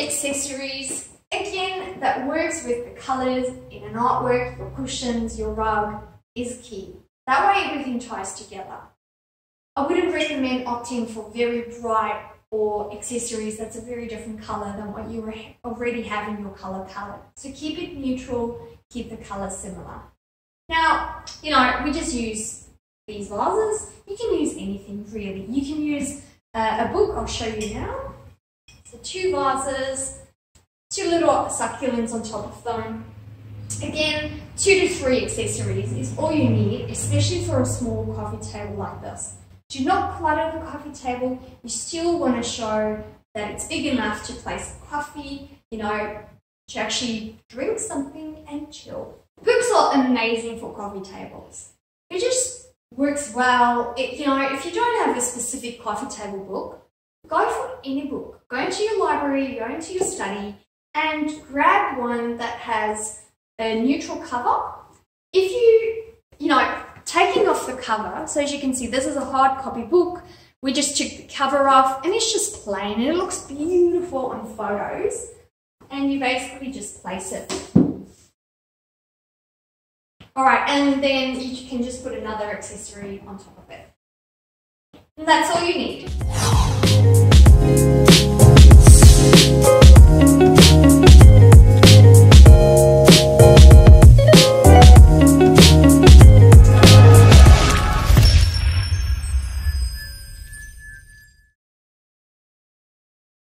accessories, again, that works with the colors in an artwork, your cushions, your rug, is key. That way everything ties together. I wouldn't recommend opting for very bright or accessories that's a very different color than what you already have in your color palette. So keep it neutral, keep the colors similar. Now, you know, we just use these vases. You can use anything really. You can use uh, a book, I'll show you now. So two vases, two little succulents on top of them. Again, two to three accessories is all you need, especially for a small coffee table like this. Do not clutter the coffee table. You still want to show that it's big enough to place coffee, you know, to actually drink something and chill. Books are amazing for coffee tables. It just works well. It, you know, if you don't have a specific coffee table book, go for any book. Go into your library, go into your study, and grab one that has a neutral cover. If you, you know, taking off the cover, so as you can see, this is a hard copy book. We just took the cover off and it's just plain and it looks beautiful on photos. And you basically just place it. All right, and then you can just put another accessory on top of it. And that's all you need.